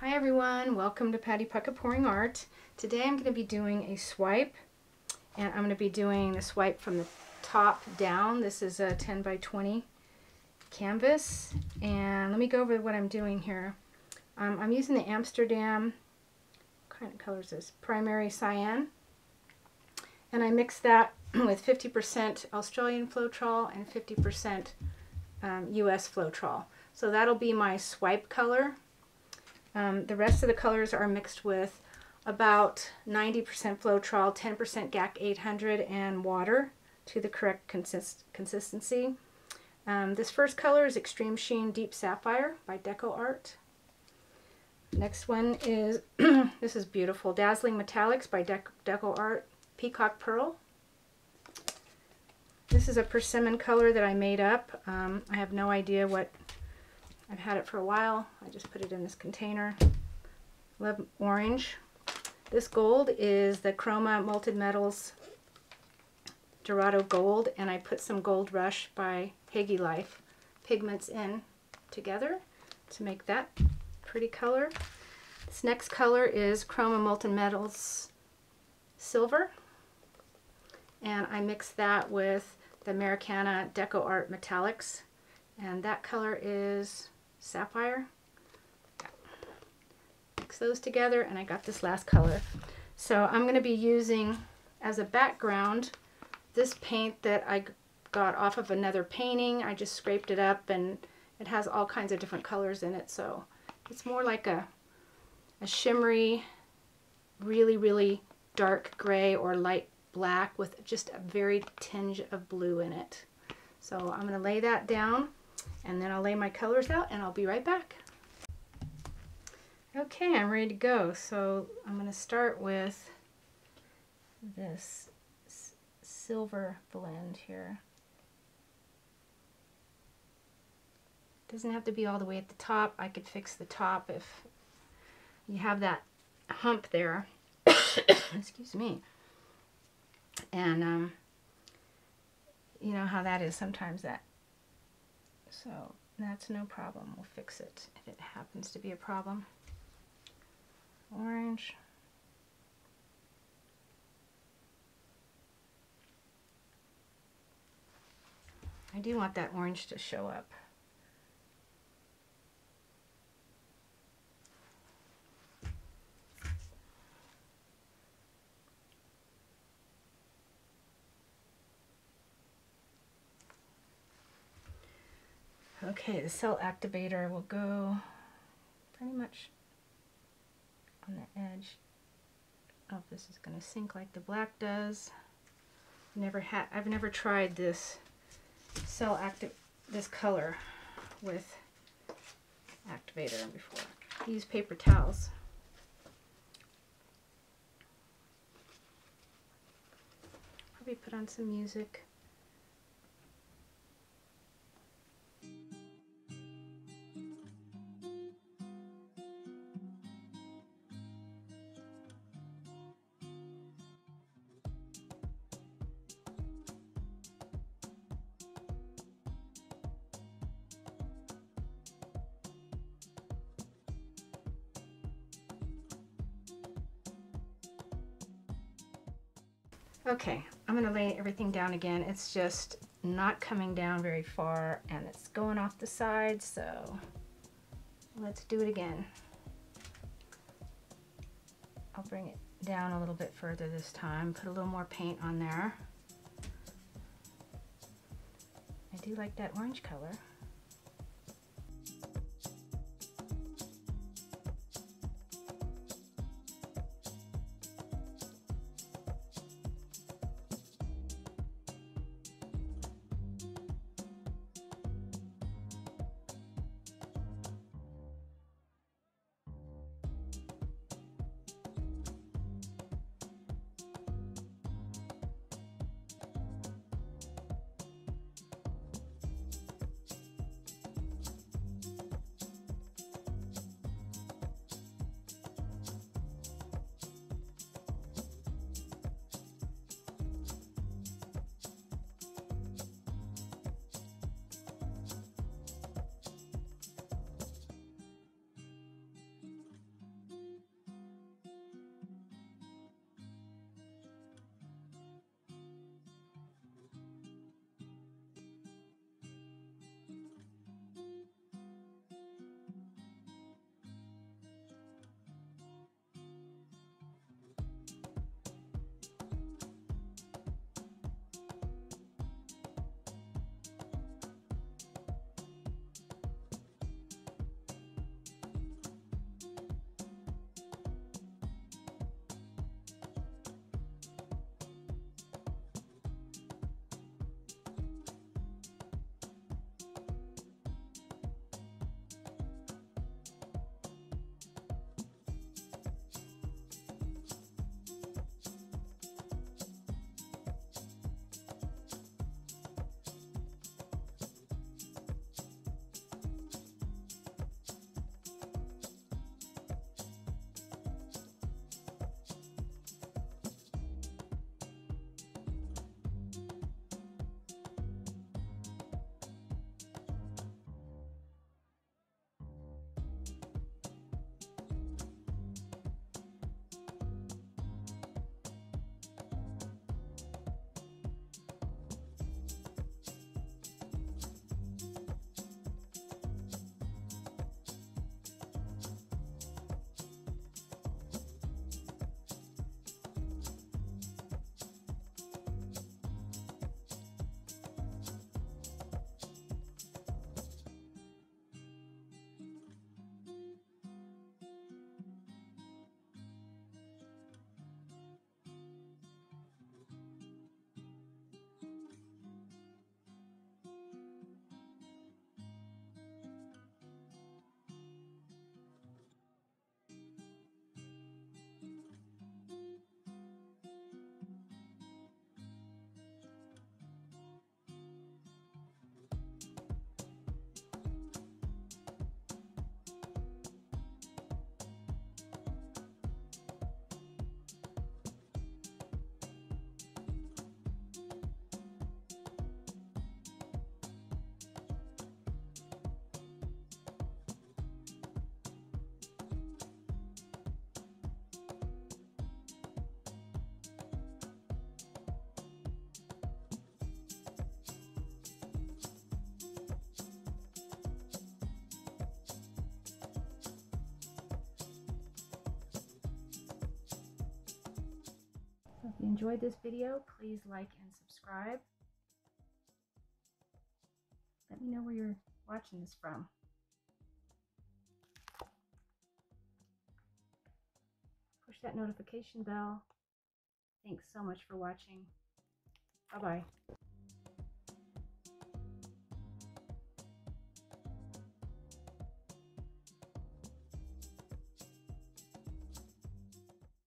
Hi everyone, welcome to Patty Puckett Pouring Art. Today I'm going to be doing a swipe and I'm going to be doing the swipe from the top down. This is a 10 by 20 canvas and let me go over what I'm doing here. Um, I'm using the Amsterdam, kind of color is this? Primary Cyan and I mix that with 50% Australian Floetrol and 50% um, US Floetrol. So that'll be my swipe color. Um, the rest of the colors are mixed with about 90% Floetrol, 10% GAC 800, and water to the correct consist consistency. Um, this first color is Extreme Sheen Deep Sapphire by Deco Art. Next one is, this is beautiful, Dazzling Metallics by De Deco Art, Peacock Pearl. This is a persimmon color that I made up. Um, I have no idea what, I've had it for a while. I just put it in this container. Love orange. This gold is the Chroma Molten Metals Dorado Gold, and I put some Gold Rush by Hagee Life pigments in together to make that pretty color. This next color is Chroma Molten Metals Silver, and I mix that with the Americana Deco Art Metallics. And that color is Sapphire. Mix those together and I got this last color. So I'm going to be using as a background this paint that I got off of another painting. I just scraped it up and it has all kinds of different colors in it. So it's more like a, a shimmery, really, really dark gray or light black with just a very tinge of blue in it. So I'm going to lay that down and then I'll lay my colors out and I'll be right back. Okay, I'm ready to go. So I'm going to start with this silver blend here. Doesn't have to be all the way at the top. I could fix the top if you have that hump there. Excuse me. And, um, you know how that is sometimes that. So that's no problem. We'll fix it if it happens to be a problem. Orange. I do want that orange to show up. Okay, the cell activator will go pretty much on the edge. Oh, this is going to sink like the black does. Never had. I've never tried this cell active this color with activator before. Use paper towels. Probably put on some music. Okay, I'm to lay everything down again. It's just not coming down very far and it's going off the side, so let's do it again. I'll bring it down a little bit further this time, put a little more paint on there. I do like that orange color. You enjoyed this video, please like and subscribe. Let me know where you're watching this from. Push that notification bell. Thanks so much for watching. Bye-bye.